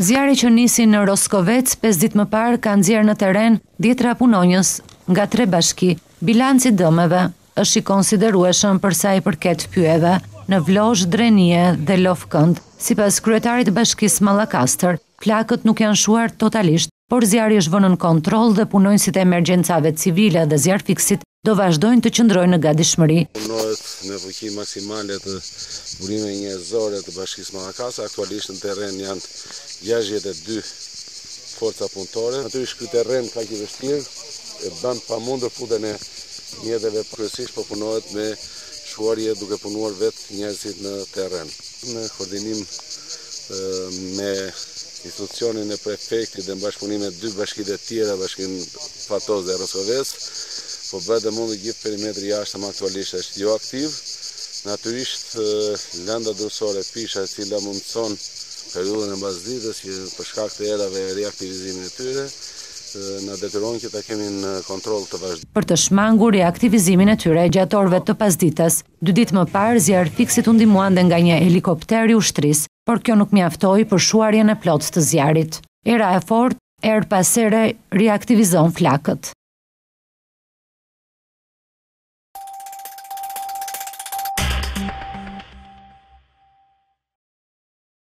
Zjarri që nisi në Roskovec 5 ditë më parë ka nxjerrë në terren dhjetëra punonjës nga tre bashki. Bilanci i dëmeve është i konsiderueshëm për sa i përket pyjeve në Vlosh, Drenije dhe Lofkënd. Sipas kryetarit të bashkisë Mallakastër, flakët nuk janë shuar totalisht, por zjarri është vënë nën kontroll dhe punonjësit e emergjencave civile dhe zjarrfikësit do vazhdojnë të qëndrojnë në gatishmëri. Punohet me fuqi maksimale të burimeve njerëzore të bashkisë Mallakastër. Aktualisht në terren janë gjashtëdhjetë e dy forca punëtore. Natyrisht ky terren kaq i vështirë e bën të pamundur futjen e mjeteve, kryesisht po punohet me shuarje duke punuar vetë njerëzit në terren. Në koordinim me institucionin e prefektit dhe në bashkëpunim me dy bashkitë e tjera, bashkinë Patos dhe Roskovec, po bëhet e mundur gjithë perimetri i jashtëm aktualisht është jo aktiv. Natyrisht, lënda drusore pisha e cila mundëson periudhën e mbasditës që për shkak të erave riaktivizimin e tyre, na detyron që ta kemi në kontroll të vazhdu. Për të shmangur riaktivizimin e tyre gjatë orëve të pasditës, Dy ditë më parë, zjarrfikësit u ndihmuan dhe nga një helikopter i ushtrisë, por kjo nuk mjaftoi për shuarjen e plotë të zjarrit. Era e fortë, herë pas here, riaktivizon flakët.